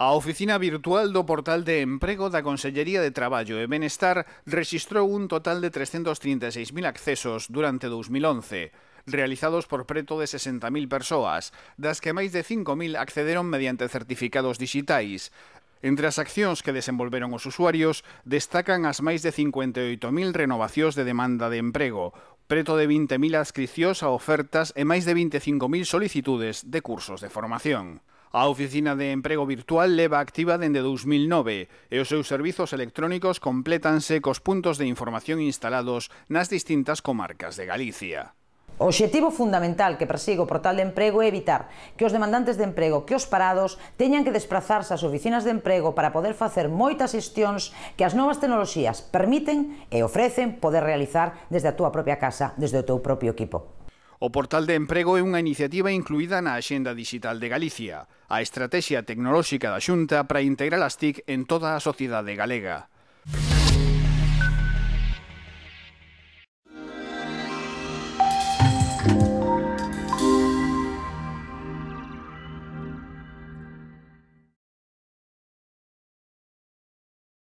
A oficina virtual do portal de emprego da Consellería de Traballo e Benestar rexistrou un total de 336.000 accesos durante 2011, realizados por preto de 60.000 persoas, das que máis de 5.000 accederon mediante certificados digitais. Entre as accións que desenvolveron os usuarios, destacan as máis de 58.000 renovacións de demanda de emprego, preto de 20.000 adscricións a ofertas e máis de 25.000 solicitudes de cursos de formación. A Oficina de Emprego Virtual leva activa dende 2009 e os seus servizos electrónicos complétanse cos puntos de información instalados nas distintas comarcas de Galicia. O obxectivo fundamental que persigue o portal de emprego é evitar que os demandantes de emprego, que os parados, teñan que desplazarse ás oficinas de emprego para poder facer moitas xestións que as novas tecnoloxías permiten e ofrecen poder realizar desde a túa propia casa, desde o teu propio equipo. O Portal de Emprego é unha iniciativa incluída na Axenda Digital de Galicia, a estrategia tecnolóxica da Xunta para integrar as TIC en toda a sociedade galega.